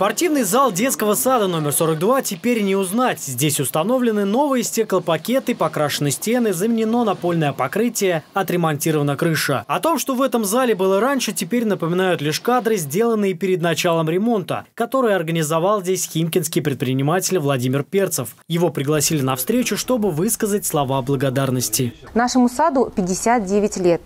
Спортивный зал детского сада номер 42 теперь не узнать. Здесь установлены новые стеклопакеты, покрашены стены, заменено напольное покрытие, отремонтирована крыша. О том, что в этом зале было раньше, теперь напоминают лишь кадры, сделанные перед началом ремонта, который организовал здесь химкинский предприниматель Владимир Перцев. Его пригласили на встречу, чтобы высказать слова благодарности. Нашему саду 59 лет.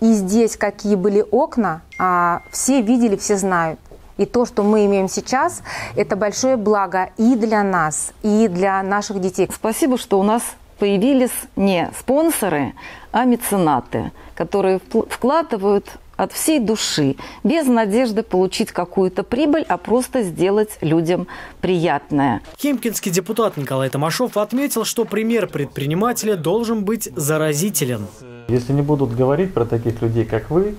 И здесь какие были окна, а, все видели, все знают. И то, что мы имеем сейчас, это большое благо и для нас, и для наших детей. Спасибо, что у нас появились не спонсоры, а меценаты, которые вкладывают от всей души, без надежды получить какую-то прибыль, а просто сделать людям приятное. Химкинский депутат Николай Томашов отметил, что пример предпринимателя должен быть заразителен. Если не будут говорить про таких людей, как вы,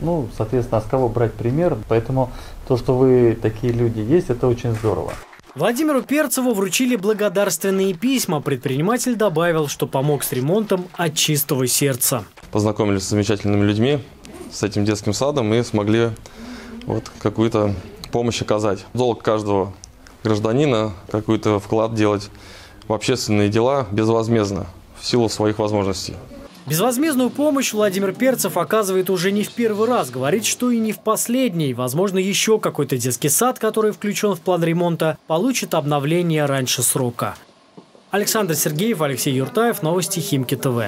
ну, соответственно, а с кого брать пример? Поэтому то, что вы такие люди есть, это очень здорово. Владимиру Перцеву вручили благодарственные письма. Предприниматель добавил, что помог с ремонтом от чистого сердца. Познакомились с замечательными людьми, с этим детским садом и смогли вот какую-то помощь оказать. Долг каждого гражданина какой-то вклад делать в общественные дела безвозмездно, в силу своих возможностей. Безвозмездную помощь Владимир Перцев оказывает уже не в первый раз. Говорит, что и не в последний. Возможно, еще какой-то детский сад, который включен в план ремонта, получит обновление раньше срока. Александр Сергеев, Алексей Юртаев, Новости Химки ТВ.